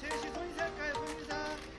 제시 손이사 할까요, 손이사?